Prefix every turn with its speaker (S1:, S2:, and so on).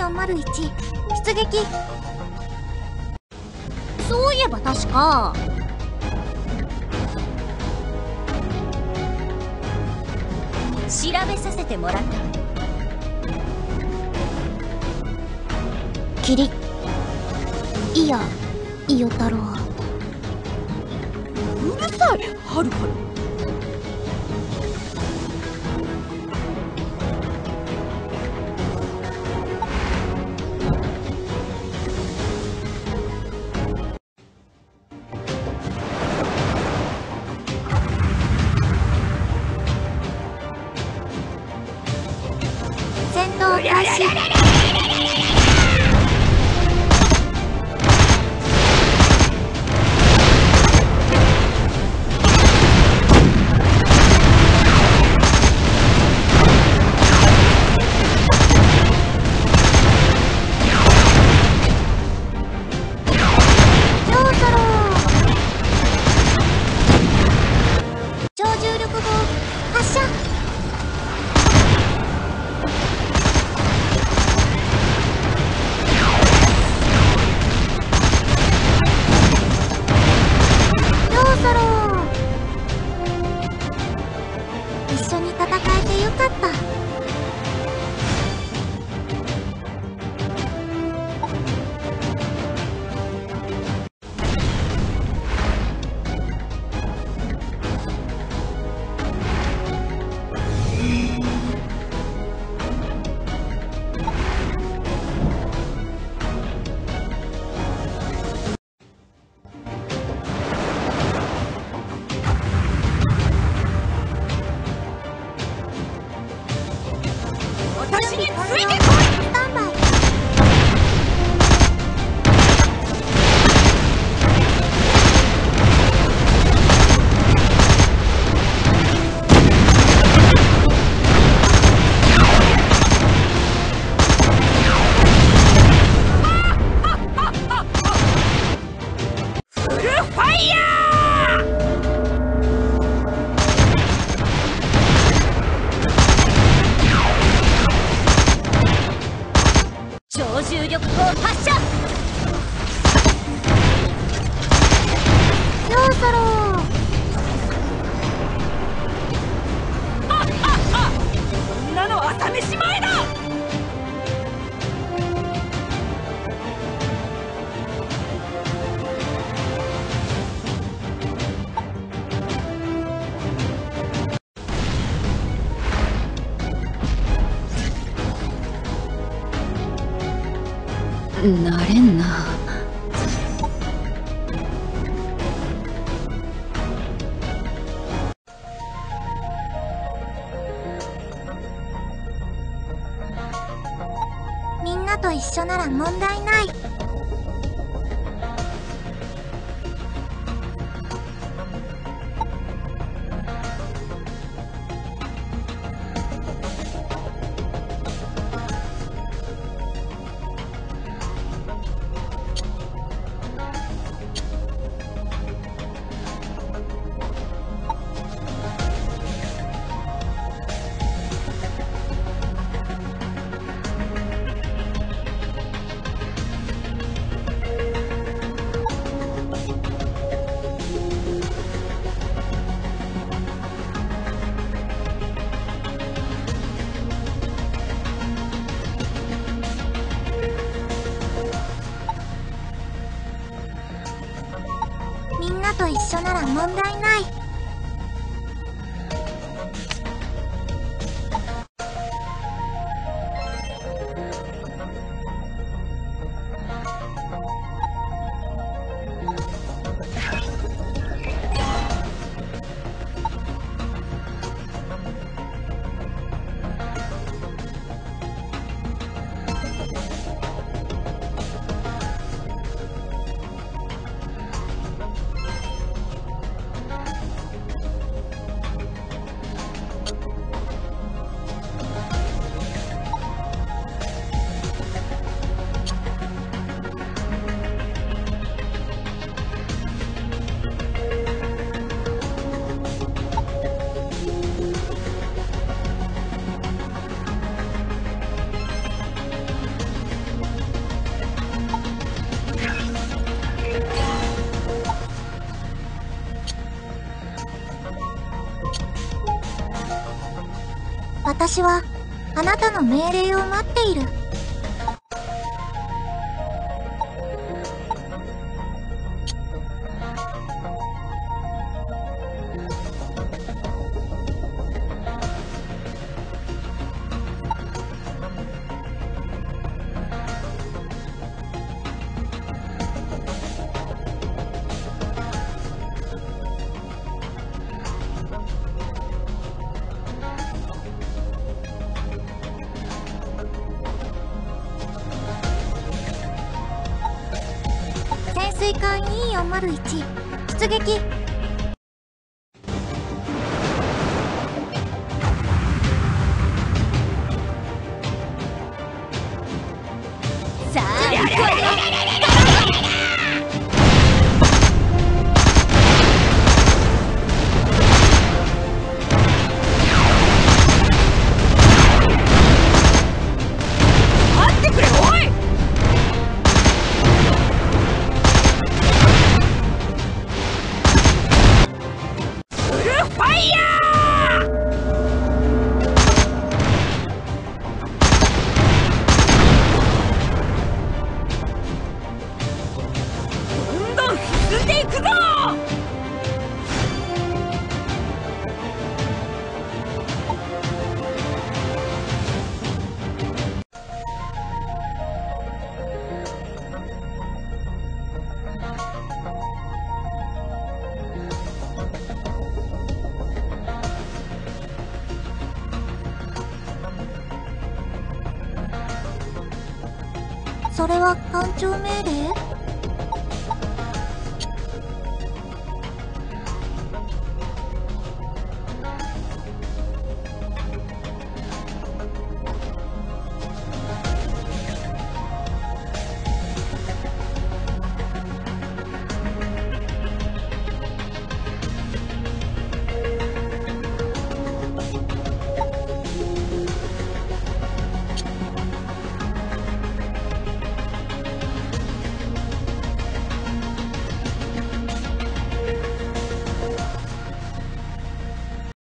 S1: 401出撃。そういえば確か。
S2: 調べさせてもらった。
S1: キリ。いや伊予太郎。
S2: うるさい。はるはるー超重力砲発射。
S1: そろ
S2: そろな
S3: れんな。
S1: みんなと一緒なら問題ない。緒なら問題ない。私はあなたの命令を待っている。潜水艦 E401 出撃。
S2: さあ
S1: それは艦長命令？